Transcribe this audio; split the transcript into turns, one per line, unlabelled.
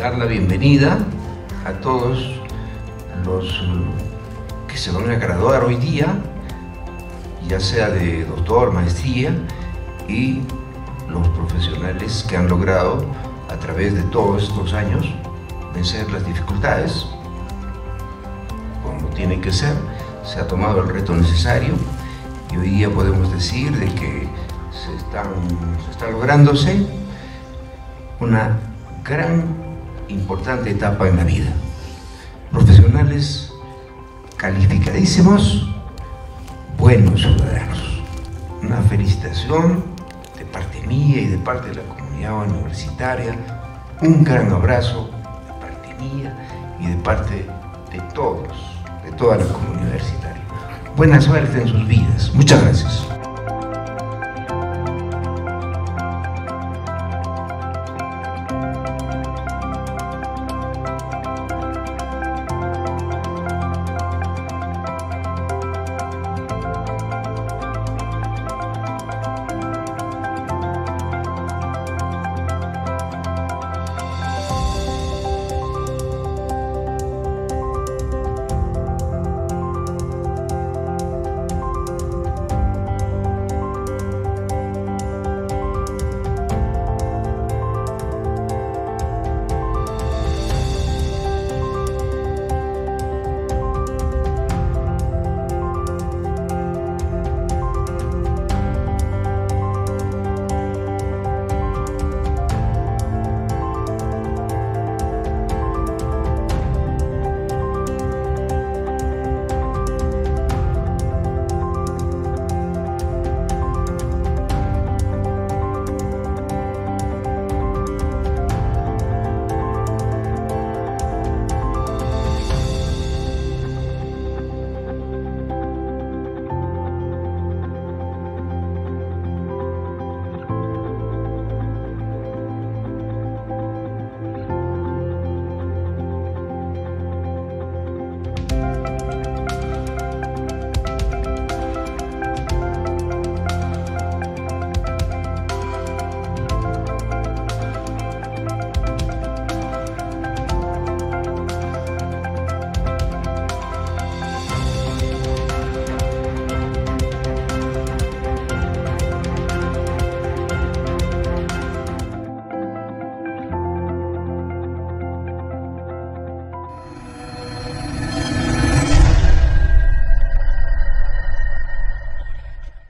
dar la bienvenida a todos los que se van a graduar hoy día, ya sea de doctor, maestría, y los profesionales que han logrado a través de todos estos años vencer las dificultades, como tiene que ser, se ha tomado el reto necesario y hoy día podemos decir de que se, están, se está lográndose una gran importante etapa en la vida. Profesionales calificadísimos, buenos ciudadanos. Una felicitación de parte mía y de parte de la comunidad universitaria. Un gran abrazo de parte mía y de parte de todos, de toda la comunidad universitaria. Buena suerte en sus vidas. Muchas gracias.